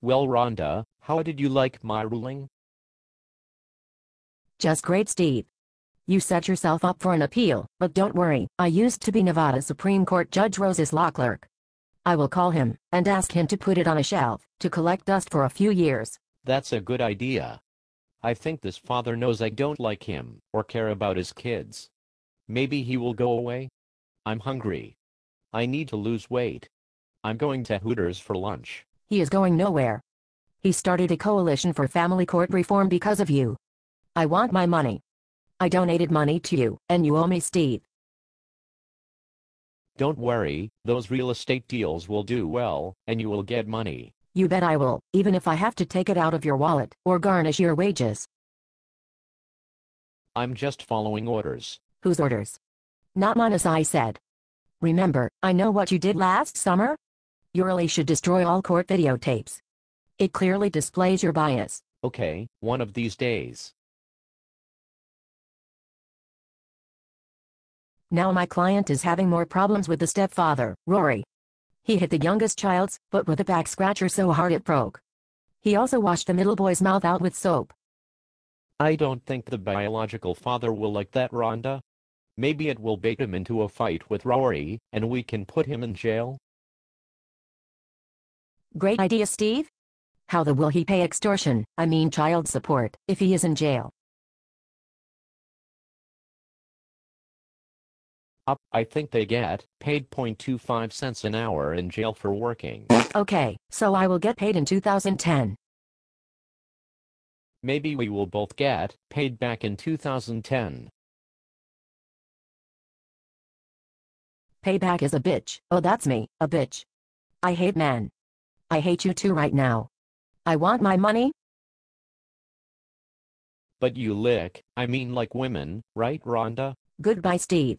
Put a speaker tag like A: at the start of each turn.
A: Well, Rhonda, how did you like my ruling?
B: Just great, Steve. You set yourself up for an appeal, but don't worry, I used to be Nevada Supreme Court Judge Rose's law clerk. I will call him and ask him to put it on a shelf to collect dust for a few years.
A: That's a good idea. I think this father knows I don't like him or care about his kids. Maybe he will go away. I'm hungry. I need to lose weight. I'm going to Hooters for lunch.
B: He is going nowhere. He started a coalition for family court reform because of you. I want my money. I donated money to you, and you owe me Steve.
A: Don't worry, those real estate deals will do well, and you will get money.
B: You bet I will, even if I have to take it out of your wallet or garnish your wages.
A: I'm just following orders.
B: Whose orders? Not mine as I said. Remember, I know what you did last summer? You really should destroy all court videotapes. It clearly displays your bias.
A: Okay, one of these days.
B: Now my client is having more problems with the stepfather, Rory. He hit the youngest child's foot with a back scratcher so hard it broke. He also washed the middle boy's mouth out with soap.
A: I don't think the biological father will like that, Rhonda. Maybe it will bait him into a fight with Rory, and we can put him in jail.
B: Great idea, Steve. How the will he pay extortion, I mean child support, if he is in jail?
A: Up, I think they get paid 0.25 cents an hour in jail for working.
B: Okay, so I will get paid in 2010.
A: Maybe we will both get paid back in 2010.
B: Payback is a bitch. Oh, that's me, a bitch. I hate men. I hate you too right now. I want my money.
A: But you lick, I mean like women, right, Rhonda?
B: Goodbye, Steve.